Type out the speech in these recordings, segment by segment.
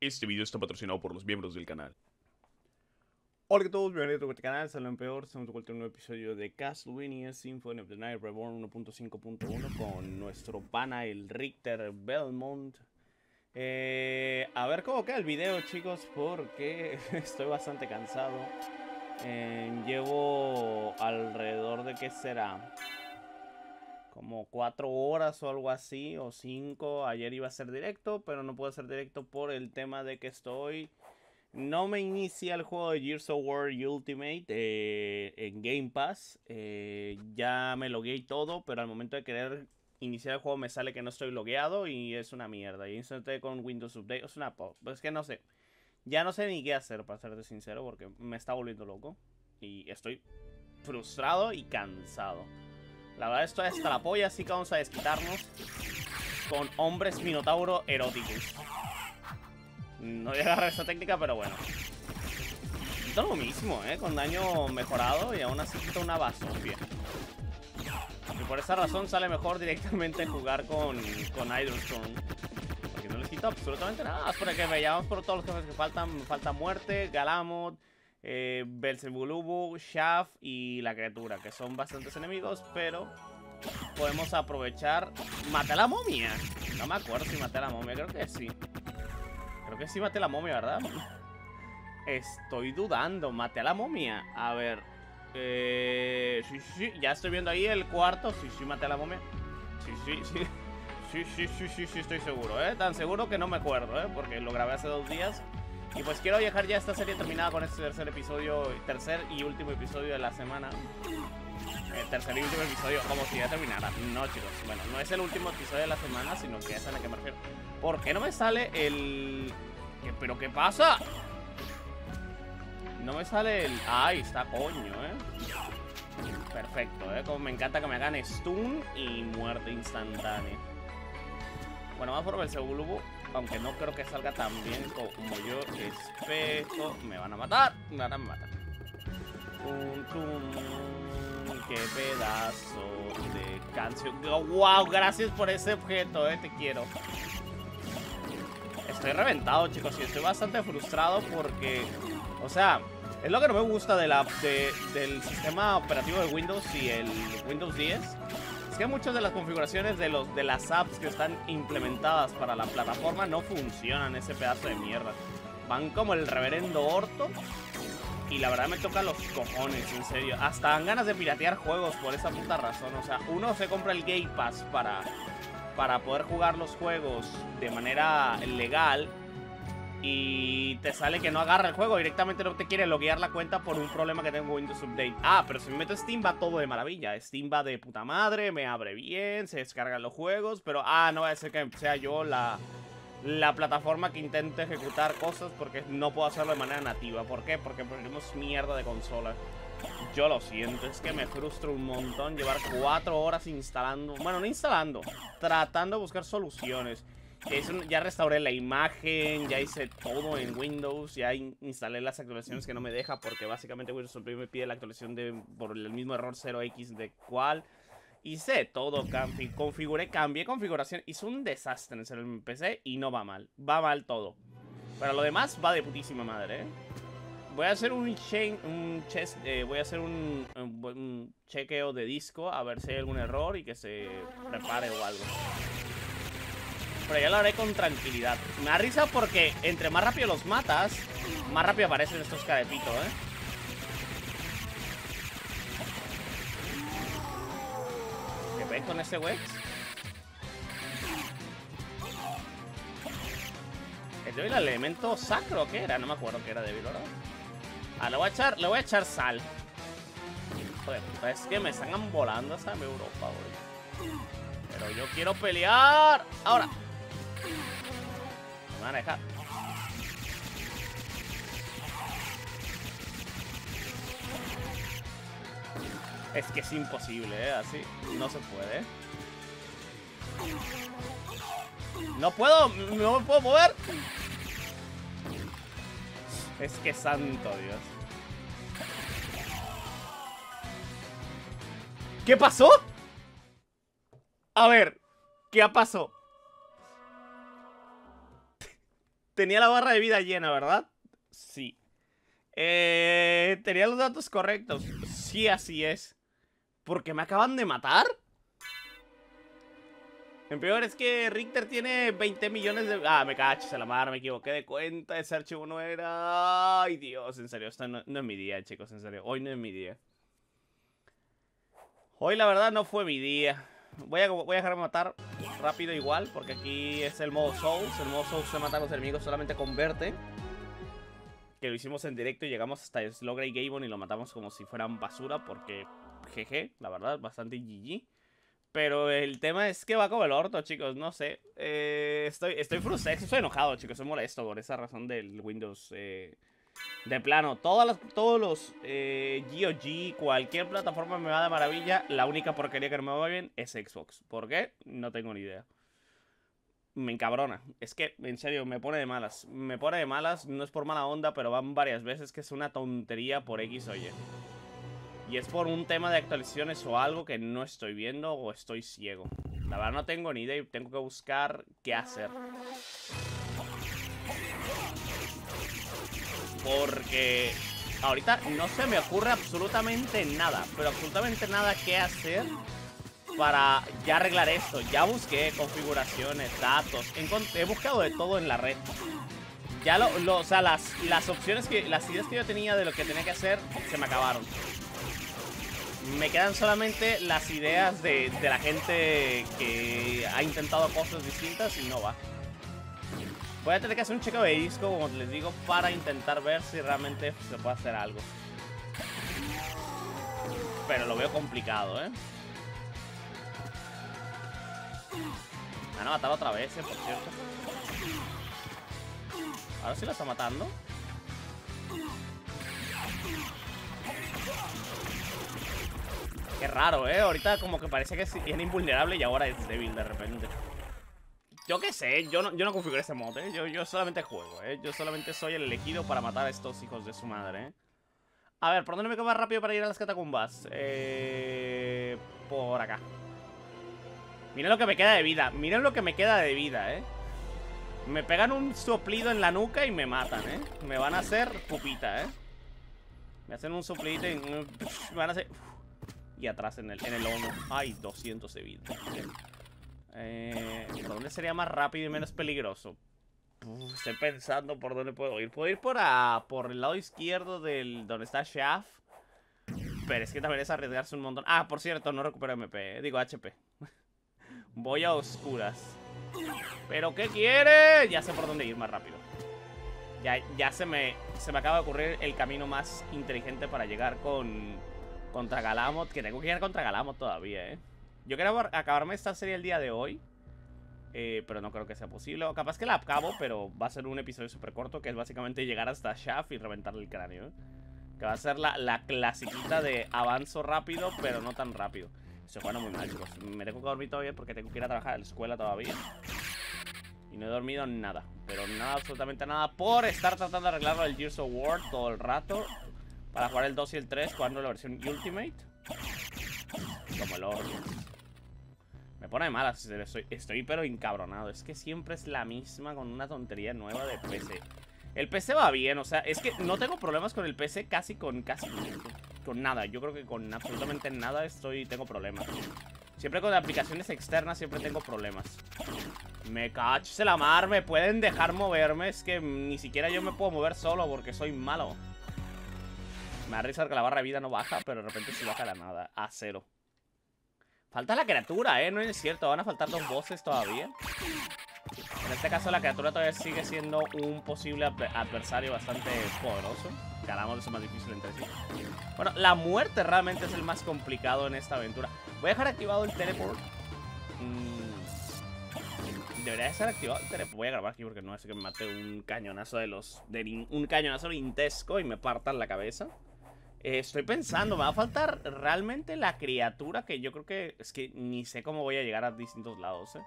Este video está patrocinado por los miembros del canal. Hola a todos, bienvenidos a este canal, salud peor, estamos con un nuevo episodio de Castlevania Symphony of the Night Reborn 1.5.1 con nuestro pana el Richter Belmont. Eh, a ver cómo queda el video chicos, porque estoy bastante cansado. Eh, llevo alrededor de qué será, como cuatro horas o algo así, o cinco. Ayer iba a ser directo, pero no puedo hacer directo por el tema de que estoy... No me inicia el juego de Gears of War Ultimate eh, en Game Pass. Eh, ya me logueé y todo, pero al momento de querer iniciar el juego me sale que no estoy logueado y es una mierda. Y intenté con Windows Update, es una pop. Es que no sé. Ya no sé ni qué hacer, para serte sincero, porque me está volviendo loco. Y estoy frustrado y cansado. La verdad estoy hasta la polla, así que vamos a desquitarnos con hombres minotauro eróticos. No voy a agarrar esta técnica, pero bueno. Quito lo mismo, ¿eh? Con daño mejorado y aún así quito una basofia. Y por esa razón sale mejor directamente jugar con, con Storm. Porque no les quito absolutamente nada. Es para que veamos por todos los jefes que faltan. Falta muerte, Galamot, eh, Belzebulubu, Shaft y la criatura, que son bastantes enemigos, pero podemos aprovechar... ¿Maté a la momia? No me acuerdo si maté a la momia, creo que sí. Creo que sí maté a la momia, ¿verdad? Estoy dudando, maté a la momia. A ver... Eh, sí, sí, ya estoy viendo ahí el cuarto. Sí, sí, maté a la momia. Sí, sí, sí. Sí, sí, sí, sí, sí, estoy seguro, ¿eh? Tan seguro que no me acuerdo, ¿eh? Porque lo grabé hace dos días y pues quiero dejar ya esta serie terminada con este tercer episodio, tercer y último episodio de la semana. El tercer y último episodio, como si ya terminara. No, chicos. Bueno, no es el último episodio de la semana, sino que es a la que me refiero. ¿Por qué no me sale el...? ¿Pero qué pasa? No me sale el... Ahí está, coño, ¿eh? Perfecto, ¿eh? Como me encanta que me hagan stun y muerte instantánea. Bueno, vamos por el Sebulubu. Aunque no creo que salga tan bien como yo espero. Me van a matar. Me van a matar. qué pedazo de canción. Wow, gracias por ese objeto, eh, te quiero. Estoy reventado, chicos, y estoy bastante frustrado porque, o sea, es lo que no me gusta del sistema operativo de Windows y el Windows 10 que muchas de las configuraciones de, los, de las apps que están implementadas para la plataforma no funcionan ese pedazo de mierda. Van como el reverendo orto. Y la verdad me toca los cojones, en serio. Hasta dan ganas de piratear juegos por esa puta razón. O sea, uno se compra el Game Pass para, para poder jugar los juegos de manera legal y te sale que no agarra el juego, directamente no te quiere loguear la cuenta por un problema que tengo Windows Update. Ah, pero si me meto Steam va todo de maravilla. Steam va de puta madre, me abre bien, se descargan los juegos, pero ah, no va a ser que sea yo la, la plataforma que intente ejecutar cosas porque no puedo hacerlo de manera nativa. ¿Por qué? Porque tenemos mierda de consola. Yo lo siento, es que me frustra un montón llevar cuatro horas instalando, bueno, no instalando, tratando de buscar soluciones ya restauré la imagen, ya hice todo en Windows, ya instalé las actualizaciones que no me deja porque básicamente Windows me pide la actualización de, por el mismo error 0x de cual. Hice todo, configuré, cambié configuración, hice un desastre en el PC y no va mal, va mal todo. Pero lo demás va de putísima madre, ¿eh? Voy a hacer un, un eh, voy a hacer un, un chequeo de disco a ver si hay algún error y que se prepare o algo. Pero ya lo haré con tranquilidad. Me da risa porque entre más rápido los matas, más rápido aparecen estos carepito, ¿eh? ¿Qué ven con ese Wex? ¿Es débil el elemento sacro qué era? No me acuerdo qué era débil, ¿verdad? Ah, le voy a echar, le voy a echar sal. Es que me están volando hasta Europa, güey. Pero yo quiero pelear. Ahora. Me van a dejar. Es que es imposible, ¿eh? Así no se puede. ¡No puedo! ¡No me puedo mover! Es que santo Dios. ¿Qué pasó? A ver, ¿qué ha pasado? Tenía la barra de vida llena, ¿verdad? Sí. Eh, tenía los datos correctos. Sí, así es. ¿Por qué me acaban de matar? En peor es que Richter tiene 20 millones de... Ah, me cacho, a la mar, me equivoqué de cuenta. Ese archivo no era... Ay, Dios, en serio, esto no, no es mi día, chicos, en serio. Hoy no es mi día. Hoy la verdad no fue mi día. Voy a, voy a dejarme matar rápido igual, porque aquí es el modo Souls. El modo Souls se mata a los enemigos solamente con verte. Que lo hicimos en directo y llegamos hasta Slowgrey Gabon y lo matamos como si fueran basura, porque jeje, la verdad, bastante GG. Pero el tema es que va como el orto, chicos, no sé. Eh, estoy, estoy frustrado, estoy enojado, chicos, estoy molesto por esa razón del Windows. Eh, de plano, todas las, todos los eh, GOG, cualquier plataforma me va de maravilla. La única porquería que no me va bien es Xbox. ¿Por qué? No tengo ni idea. Me encabrona. Es que, en serio, me pone de malas. Me pone de malas, no es por mala onda, pero van varias veces que es una tontería por X o Y. Y es por un tema de actualizaciones o algo que no estoy viendo o estoy ciego. La verdad no tengo ni idea y tengo que buscar qué hacer. Porque ahorita no se me ocurre absolutamente nada, pero absolutamente nada que hacer para ya arreglar esto. Ya busqué configuraciones, datos, he buscado de todo en la red. Ya lo, o sea, las, las opciones que, las ideas que yo tenía de lo que tenía que hacer se me acabaron me quedan solamente las ideas de, la gente que ha intentado cosas distintas y no va. Voy a tener que hacer un chequeo de disco, como les digo, para intentar ver si realmente se puede hacer algo. Pero lo veo complicado, ¿eh? Me han matado otra vez, ¿eh? por cierto. Ahora sí lo está matando. Qué raro, ¿eh? Ahorita como que parece que es invulnerable y ahora es débil de repente. Yo qué sé, yo no, yo no configuré ese mod, ¿eh? Yo, yo solamente juego, ¿eh? Yo solamente soy el elegido para matar a estos hijos de su madre, ¿eh? A ver, ¿por dónde me quedo más rápido para ir a las catacumbas? Eh... Por acá. Miren lo que me queda de vida. Miren lo que me queda de vida, ¿eh? Me pegan un soplido en la nuca y me matan, ¿eh? Me van a hacer pupita, ¿eh? Me hacen un soplido y me van a hacer... Y atrás en el, en el lomo. Ay, 200 de vida. Eh, ¿Por dónde sería más rápido y menos peligroso? estoy pensando por dónde puedo ir. Puedo ir por, a, por el lado izquierdo del donde está Shaft. Pero es que también es arriesgarse un montón. Ah, por cierto, no recupero MP. Eh. Digo HP. Voy a oscuras. ¿Pero qué quiere? Ya sé por dónde ir más rápido. Ya, ya se, me, se me acaba de ocurrir el camino más inteligente para llegar con contra Galamot, que tengo que ir contra Galamot todavía, ¿eh? Yo quiero acabarme esta serie el día de hoy. Eh, pero no creo que sea posible. O capaz que la acabo, pero va a ser un episodio súper corto, que es básicamente llegar hasta Shaft y reventarle el cráneo. ¿eh? Que va a ser la, la clasiquita de avanzo rápido, pero no tan rápido. Se juega muy mal, chicos. Me tengo que dormir todavía porque tengo que ir a trabajar a la escuela todavía. Y no he dormido nada. Pero nada, absolutamente nada. Por estar tratando de arreglarlo del Gears of War todo el rato. Para jugar el 2 y el 3 jugando la versión Ultimate. Como el oro. Me pone de malas, estoy, estoy pero encabronado. Es que siempre es la misma con una tontería nueva de PC. El PC va bien, o sea, es que no tengo problemas con el PC casi con casi con nada. Yo creo que con absolutamente nada estoy tengo problemas. Siempre con aplicaciones externas siempre tengo problemas. Me cacho la mar, me pueden dejar moverme. Es que ni siquiera yo me puedo mover solo porque soy malo. Me risa que la barra de vida no baja, pero de repente se baja la nada. A cero. Falta la criatura, ¿eh? No es cierto. Van a faltar dos bosses todavía. En este caso la criatura todavía sigue siendo un posible adversario bastante poderoso. Ganamos eso más difícil entre sí. Bueno, la muerte realmente es el más complicado en esta aventura. Voy a dejar activado el teleport. Mm, debería estar activado el teleport. Voy a grabar aquí porque no es que me mate un cañonazo de los... De un cañonazo intesco y me partan la cabeza. Eh, estoy pensando, me va a faltar realmente la criatura que yo creo que... Es que ni sé cómo voy a llegar a distintos lados, ¿eh?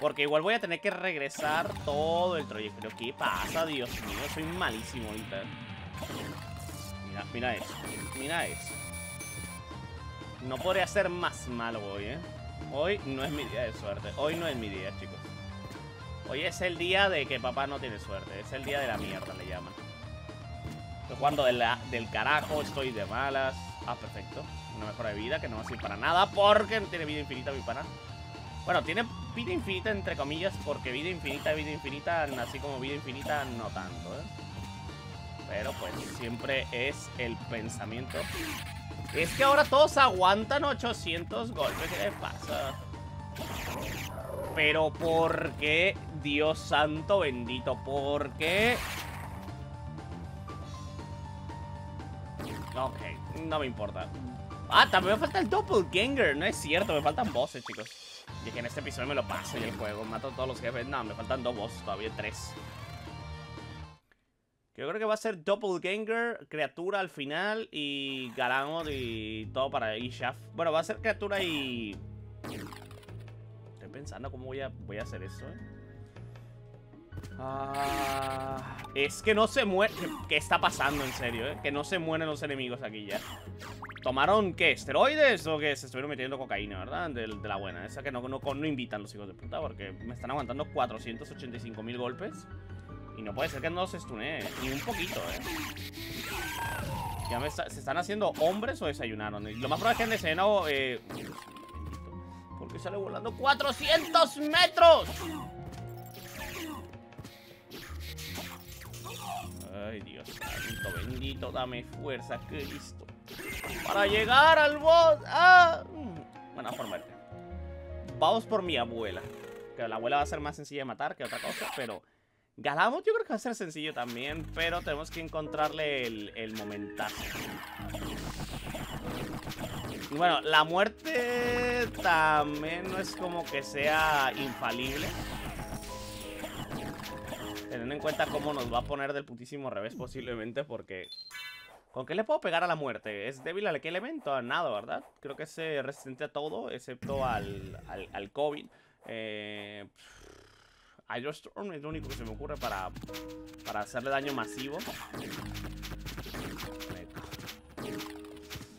Porque igual voy a tener que regresar todo el trayecto. ¿qué pasa? Dios mío, soy malísimo ahorita. Mira, mira eso. Mira eso. No podría ser más malo hoy, ¿eh? Hoy no es mi día de suerte. Hoy no es mi día, chicos. Hoy es el día de que papá no tiene suerte. Es el día de la mierda, le llaman. Estoy jugando del carajo, estoy de malas. Ah, perfecto. Una mejora de vida que no va a servir para nada porque no tiene vida infinita mi pana. Bueno, tiene vida infinita entre comillas porque vida infinita, vida infinita, así como vida infinita, no tanto, ¿eh? Pero pues siempre es el pensamiento. Es que ahora todos aguantan 800 golpes. ¿Qué les pasa? Pero ¿por qué? Dios santo bendito, ¿por qué? Ok, no me importa. Ah, también me falta el Doppelganger. No es cierto, me faltan bosses, chicos. Y que en este episodio me lo paso y el juego. Mato a todos los jefes. No, me faltan dos bosses, todavía tres. Yo creo que va a ser Doppelganger, criatura al final y Garamond y todo para Ishaf. Bueno, va a ser criatura y... Estoy pensando cómo voy a, voy a hacer eso, ¿eh? Ah, es que no se muere. ¿Qué está pasando en serio, eh? Que no se mueren los enemigos aquí ya. ¿Tomaron qué? ¿Esteroides o qué? Se estuvieron metiendo cocaína, ¿verdad? De, la buena. Esa que no, no, no invitan los hijos de puta porque me están aguantando 485 mil golpes. Y no puede ser que no se stune Ni un poquito, eh. Ya ¿Se están haciendo hombres o desayunaron? Lo más probable es que han desayunado... Eh... ¿Por qué sale volando 400 metros? Dios santo, bendito, dame fuerza, Cristo. Para llegar al boss. ¡Ah! Bueno, por muerte. Vamos por mi abuela. Que la abuela va a ser más sencilla de matar que otra cosa, pero... Galamos yo creo que va a ser sencillo también, pero tenemos que encontrarle el, el momentazo. Bueno, la muerte también no es como que sea infalible. Teniendo en cuenta cómo nos va a poner del putísimo revés posiblemente porque... ¿Con qué le puedo pegar a la muerte? ¿Es débil a qué elemento? A nada, ¿verdad? Creo que es resistente a todo, excepto al, al, al COVID. Eh... Storm es lo único que se me ocurre para, para hacerle daño masivo.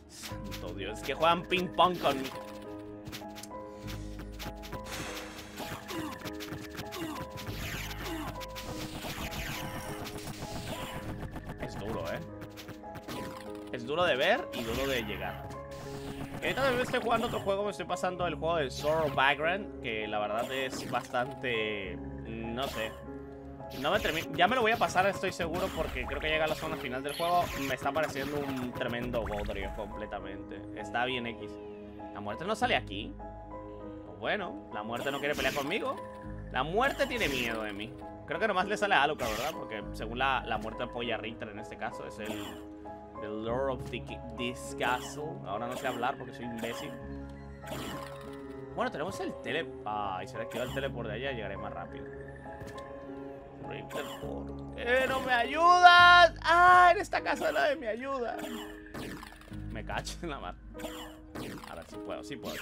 Santo Dios, es que juegan ping pong con... duro de ver y duro de llegar. Ahorita también estoy jugando otro juego, me estoy pasando el juego de Sorrow Background, que la verdad es bastante no sé. No me ya me lo voy a pasar, estoy seguro, porque creo que llega a la zona final del juego. Me está pareciendo un tremendo bodrio completamente. Está bien X. ¿La muerte no sale aquí? Bueno, la muerte no quiere pelear conmigo. La muerte tiene miedo de mí. Creo que nomás le sale a Alucard, ¿verdad? Porque según la, la muerte apoya a Richter en este caso, es el, The Lord of this Castle. Ahora no sé hablar porque soy imbécil. Bueno, tenemos el tele... Ay, se le quedó el tele por de allá, llegaré más rápido. ¿por qué no me ayudas? ¡Ah! En esta casa nadie me ayuda. Me cacho en la mar. A ver si puedo, sí puedo.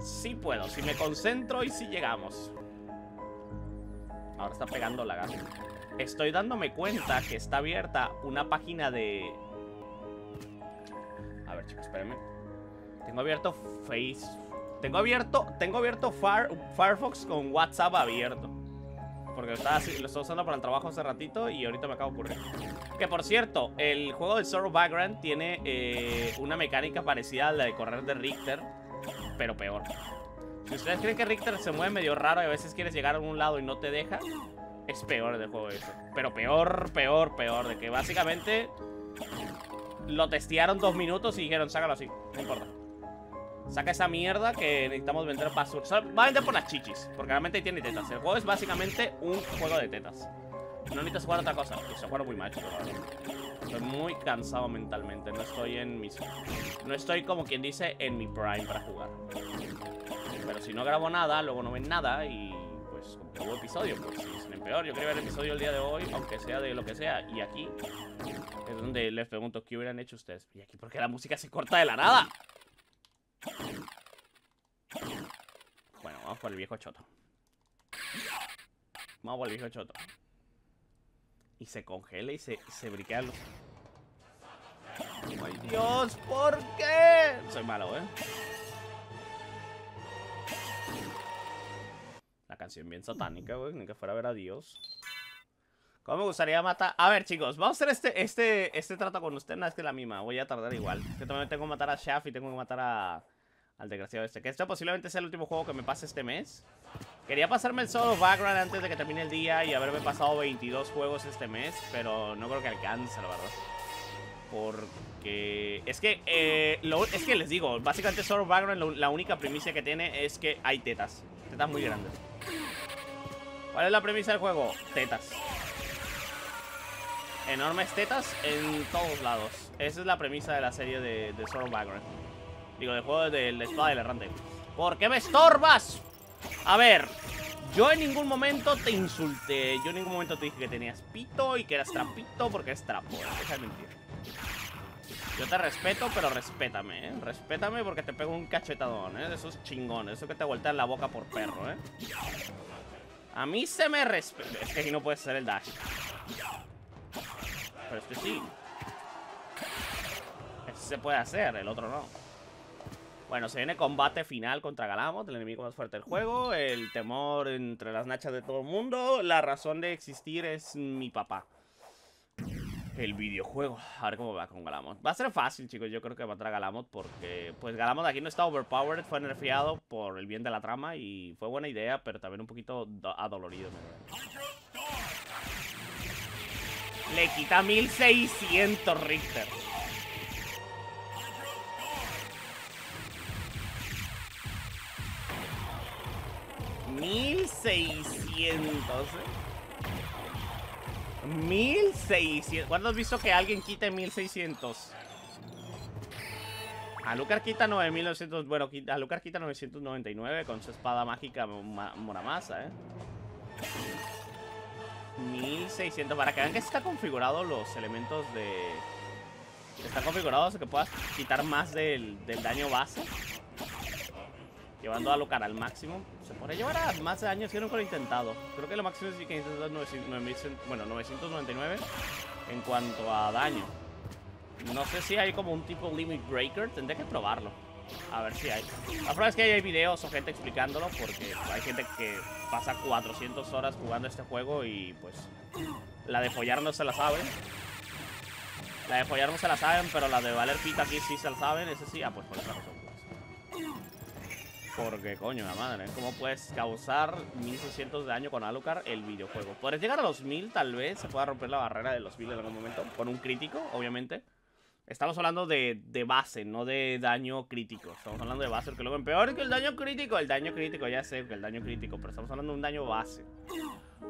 Sí puedo, si me concentro y si llegamos. Ahora está pegando la gasa. Estoy dándome cuenta que está abierta una página de... A ver, chicos, espérenme. Tengo abierto Face... Tengo abierto, tengo abierto Firefox con WhatsApp abierto. Porque lo, estaba, usando para el trabajo hace ratito y ahorita me acabo de ocurrir. Que por cierto, el juego de Sorrow Background tiene eh, una mecánica parecida a la de correr de Richter, pero peor. Si ustedes creen que Richter se mueve medio raro y a veces quieres llegar a un lado y no te deja, es peor el juego eso. Pero peor, peor, peor. De que básicamente lo testearon dos minutos y dijeron, sácalo así, no importa. Saca esa mierda que necesitamos vender para sur. Va a vender por las chichis, porque realmente tiene tetas. El juego es básicamente un juego de tetas. No necesitas jugar otra cosa. Se juega muy macho, Estoy muy cansado mentalmente. No estoy en mis. No estoy como quien dice en mi prime para jugar. Pero si no grabo nada, luego no ven nada y pues hubo episodio, pues si es peor. Yo quería ver el episodio el día de hoy, aunque sea de lo que sea. Y aquí es donde les pregunto qué hubieran hecho ustedes. Y aquí porque la música se corta de la nada. Bueno, vamos por el viejo choto. Vamos por el viejo choto. Y se congela y se, se briquea los... ¡Ay, Dios! ¿Por qué? Soy malo, ¿eh? Canción bien satánica, güey. Ni que fuera a ver a Dios. ¿Cómo me gustaría matar? A ver, chicos, vamos a hacer este, este, este trato con usted. No, es que la misma. Voy a tardar igual. Que también tengo que matar a Shaft y tengo que matar a... Al desgraciado este. Que este posiblemente sea el último juego que me pase este mes. Quería pasarme el solo background antes de que termine el día y haberme pasado 22 juegos este mes. Pero no creo que alcance, la verdad. Porque... Es que... Eh, lo, es que les digo, básicamente solo background la única premisa que tiene es que hay tetas. Tetas muy grandes. ¿Cuál es la premisa del juego? Tetas. Enormes tetas en todos lados. Esa es la premisa de la serie de, de Sword Background. Digo, del juego del de espada del errante. ¿Por qué me estorbas? A ver, yo en ningún momento te insulté. Yo en ningún momento te dije que tenías pito y que eras trapito porque es trapo. Deja de mentir. Yo te respeto, pero respétame, ¿eh? Respétame porque te pego un cachetadón, ¿eh? De esos chingones, eso que te voltean la boca por perro, ¿eh? A mí se me respeta. Es que aquí no puedes hacer el dash. Pero este sí. Este se puede hacer, el otro no. Bueno, se viene combate final contra Galamot, el enemigo más fuerte del juego. El temor entre las nachas de todo el mundo. La razón de existir es mi papá. El videojuego. A ver cómo va con Galamot. Va a ser fácil, chicos. Yo creo que va a Galamot porque... Pues Galamot aquí no está overpowered. Fue nerfeado por el bien de la trama. Y fue buena idea, pero también un poquito adolorido. Le quita 1600 Richter. 1600, ¿eh? 1600. ¿Cuándo has visto que alguien quite 1600? Alucard quita 9900. Bueno, Alucard quita 999 con su espada mágica Moramasa, ¿eh? 1600. Para que vean que está configurado los elementos de. Está configurado que puedas quitar más del, daño base. Llevando a Alucard al máximo. Se puede llevar a más daño si nunca lo intentado. Creo que lo máximo es que intentas bueno, 999 en cuanto a daño. No sé si hay como un tipo limit breaker. Tendré que probarlo. A ver si hay. La prueba es que hay videos o gente explicándolo porque hay gente que pasa 400 horas jugando este juego y pues la de follar no se la saben. La de follar no se la saben, pero la de valer pita aquí sí se la saben. Ese sí, ah, pues por esa razón. Porque, coño, la madre, ¿cómo puedes causar 1600 de daño con Alucard el videojuego? Podrías llegar a los 1000, tal vez, se pueda romper la barrera de los 1000 en algún momento, con un crítico, obviamente. Estamos hablando de, base, no de daño crítico. Estamos hablando de base, porque luego peor que el daño crítico. El daño crítico, ya sé que el daño crítico, pero estamos hablando de un daño base.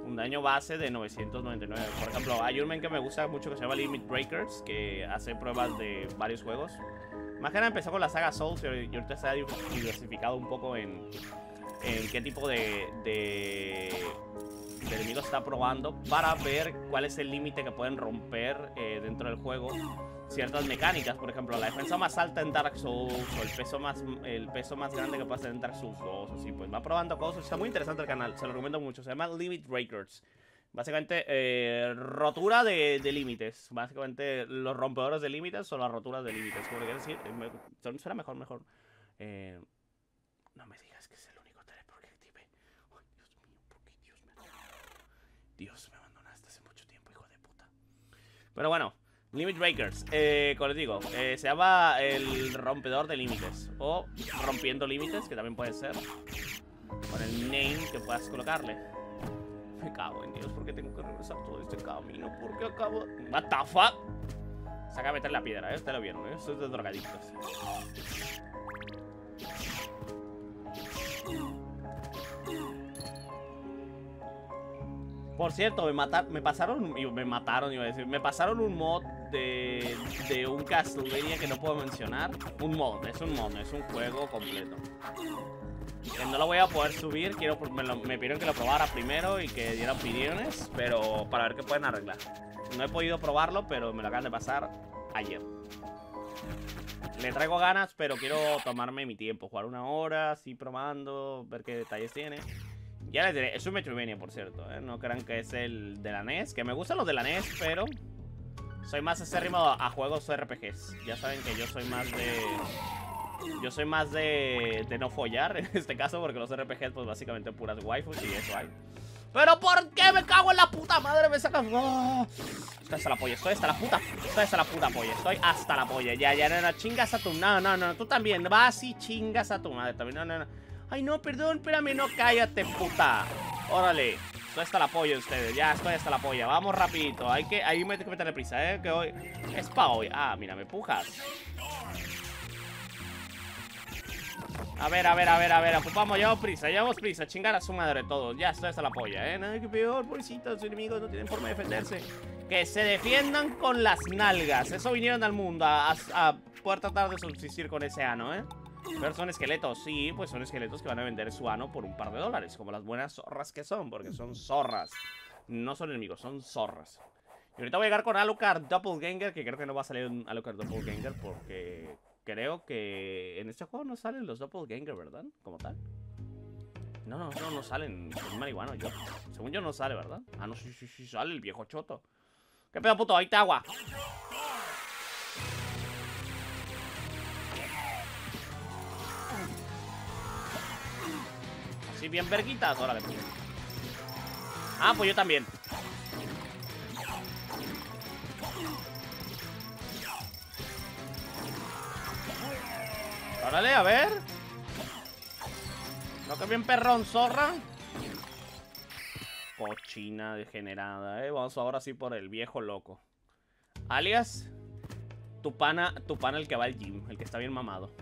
Un daño base de 999. Por ejemplo, hay un men que me gusta mucho que se llama Limit Breakers, que hace pruebas de varios juegos. Más que empezó con la saga Souls y ahorita se ha diversificado un poco en, en qué tipo de, de, enemigos está probando para ver cuál es el límite que pueden romper eh, dentro del juego ciertas mecánicas, por ejemplo, la defensa más alta en Dark Souls o el peso más el peso más grande que puede hacer en Dark Souls 2, así pues va probando cosas, está muy interesante el canal, se lo recomiendo mucho, se llama Limit Breakers. Básicamente, eh, rotura de, límites. Básicamente, los rompedores de límites son las roturas de límites. Como decir, eh, mejor, mejor. Eh, no me digas que es el único teleport que active. Ay, Dios mío, ¿por qué Dios me Dios, me abandonaste hace mucho tiempo, hijo de puta. Pero bueno, Limit Breakers. Eh, como les digo, se llama el rompedor de límites. O rompiendo límites, que también puede ser. Con el name que puedas colocarle. Me cago en Dios, ¿por qué tengo que regresar todo este camino? ¿Por qué acabo...? What the fuck? Se acaba de meter la piedra, ¿eh? Ustedes lo vieron, ¿eh? Es de drogadictos. Por cierto, me, mataron, pasaron, me mataron, iba a decir, me pasaron un mod de, de un Castlevania que no puedo mencionar. Un mod, es un mod, es un juego completo. Que no lo voy a poder subir, quiero me, me, pidieron que lo probara primero y que diera opiniones, pero para ver qué pueden arreglar. No he podido probarlo, pero me lo acaban de pasar ayer. Le traigo ganas, pero quiero tomarme mi tiempo, jugar una hora, así probando, ver qué detalles tiene. Ya les diré, es un Metroidvania, por cierto, ¿eh? no crean que es el de la NES, que me gustan los de la NES, pero soy más acérrimo a juegos RPGs. Ya saben que yo soy más de Yo soy más de, de no follar en este caso, porque los RPGs, pues básicamente puras waifus y eso hay. ¿Pero por qué me cago en la puta madre? Me sacas. ¡Oh! Estoy hasta la polla, estoy hasta la puta. Estoy hasta la puta polla, estoy hasta la polla. Ya, ya, no, no, chingas a tu. No, no, no, tú también. Vas y chingas a tu madre también. No, no, no. Ay, no, perdón, espérame, no, cállate, puta. Órale. Estoy hasta la polla ustedes, ya estoy hasta la polla. Vamos rapidito. Hay que, ahí me tengo que meterle prisa, eh. Que hoy. Es pa' hoy. Ah, mira, me pujas. A ver, a ver, a ver, a ver, ocupamos, llevamos prisa, llevamos prisa, chingar a su madre todos, ya estoy hasta la polla, eh, nada que peor, pobrecitos, sus enemigos no tienen forma de defenderse Que se defiendan con las nalgas, eso vinieron al mundo, a, poder tratar de subsistir con ese ano, eh Pero son esqueletos, sí, pues son esqueletos que van a vender su ano por un par de dólares, como las buenas zorras que son, porque son zorras No son enemigos, son zorras Y ahorita voy a llegar con Alucard Doppelganger, que creo que no va a salir un Alucard Doppelganger porque creo que en este juego no salen los doppelganger, ¿verdad? Como tal. No, no, no, no salen. Soy marihuana yo. Según yo no sale, ¿verdad? Ah, no, sí, sí, sí, sale el viejo choto. ¿Qué pedo, puto? Ahí te agua. Bien verguitas, órale. Ah, pues yo también. Órale, a ver. No que bien perrón, zorra. Cochina degenerada, eh. Vamos ahora sí por el viejo loco. Alias, tu pana, tu pana el que va al gym, el que está bien mamado.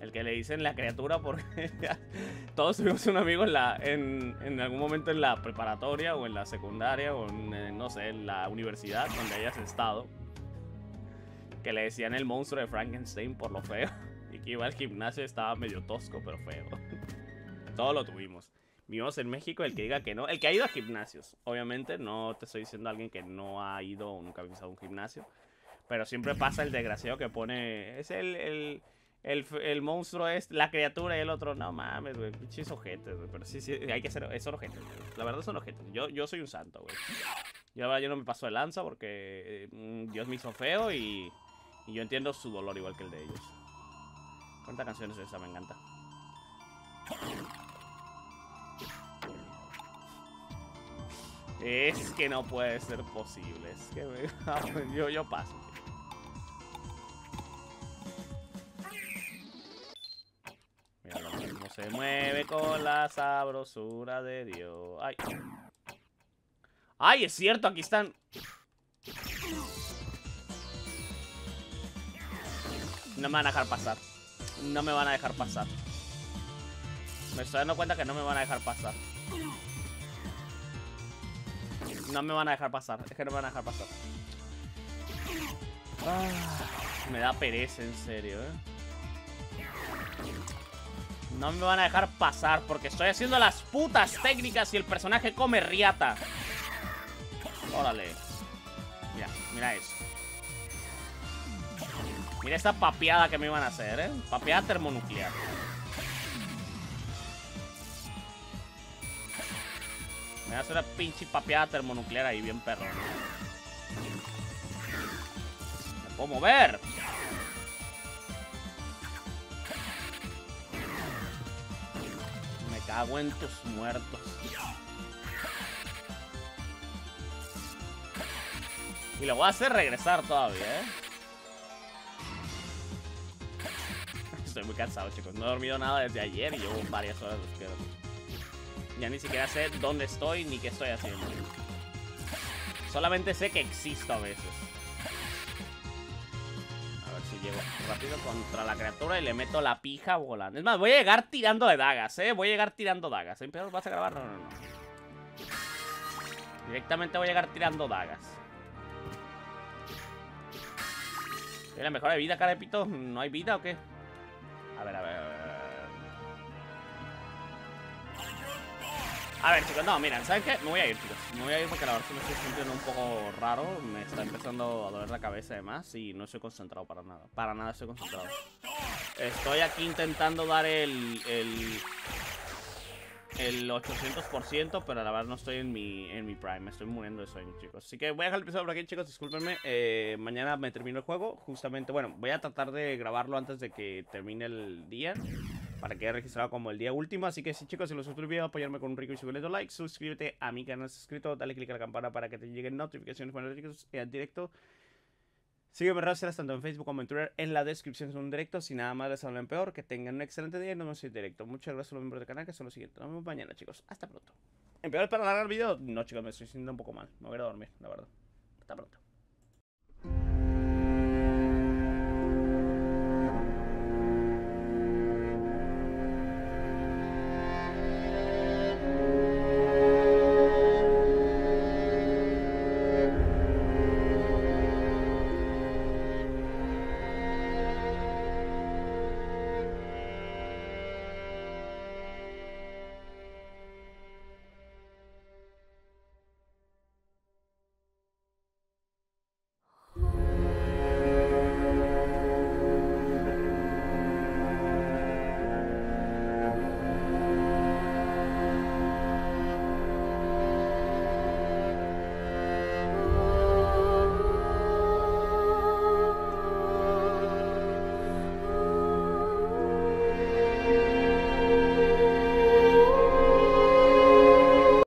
El que le dicen la criatura porque todos tuvimos un amigo en, la, en, en, algún momento en la preparatoria o en la secundaria o en, no sé, en la universidad donde hayas estado. Que le decían el monstruo de Frankenstein por lo feo. Y que iba al gimnasio estaba medio tosco, pero feo. Todo lo tuvimos. Vivimos en México, el que diga que no. El que ha ido a gimnasios. Obviamente, no te estoy diciendo a alguien que no ha ido o nunca ha visitado un gimnasio. Pero siempre pasa el desgraciado que pone. Es el, el, el monstruo, es la criatura y el otro. No mames, güey. Pinches ojetes, güey. Pero sí, sí, hay que ser. Son ojetes, La verdad son ojetes. Yo, yo soy un santo, güey. Yo, la yo no me paso de lanza porque eh, Dios me hizo feo y, y yo entiendo su dolor igual que el de ellos. ¿Cuántas canciones es esa? Me encanta. Es que no puede ser posible. Es que yo, yo paso. Se mueve con la sabrosura de Dios. Ay. Ay, es cierto, aquí están. No me van a dejar pasar no me van a dejar pasar. Me estoy dando cuenta que no me van a dejar pasar. No me van a dejar pasar. Es que no me van a dejar pasar. Ah, me da pereza, en serio, ¿eh? No me van a dejar pasar porque estoy haciendo las putas técnicas y el personaje come riata. Órale. Mira, mira eso. Mira esta papeada que me iban a hacer, ¿eh? Papeada termonuclear. Me va a hacer una pinche papeada termonuclear ahí, bien perro. ¡Me puedo mover! Cago muertos. Y lo voy a hacer regresar todavía, ¿eh? estoy muy cansado, chicos. No he dormido nada desde ayer y llevo varias horas despierto. Ya ni siquiera sé dónde estoy ni qué estoy haciendo. Solamente sé que existo a veces. Llego rápido contra la criatura y le meto la pija volando. Es más, voy a llegar tirando de dagas, ¿eh? Voy a llegar tirando dagas. ¿Eh? ¿Vas a grabar? No, no, no. Directamente voy a llegar tirando dagas. ¿Tiene la mejor de vida, carepito? ¿No hay vida o qué? A ver, a ver, a ver. A ver, chicos, no, miren, ¿saben qué? Me voy a ir, chicos. Me voy a ir porque la verdad me estoy sintiendo un poco raro. Me está empezando a doler la cabeza además y no estoy concentrado para nada. Para nada estoy concentrado. Estoy aquí intentando dar el... el... el 800%, pero la verdad no estoy en mi, en mi prime. Me estoy muriendo de sueño, chicos. Así que voy a dejar el episodio por aquí, chicos. Discúlpenme. Eh, mañana me termino el juego. Justamente, bueno, voy a tratar de grabarlo antes de que termine el día. Para que quede registrado como el día último. Así que sí, chicos, si les gustó apoyarme con un rico y subirle like. Suscríbete a mi canal suscrito. Dale click a la campana para que te lleguen notificaciones cuando en directo. Sígueme en tanto en Facebook como en Twitter. En la descripción son un directo. Si nada más les hablan peor, que tengan un excelente día y nos vemos en directo. Muchas gracias a los miembros del canal que son los siguientes. Nos vemos mañana, chicos. Hasta pronto. ¿Empeor para alargar el video? No, chicos, me estoy sintiendo un poco mal. Me voy a dormir, la verdad. Hasta pronto.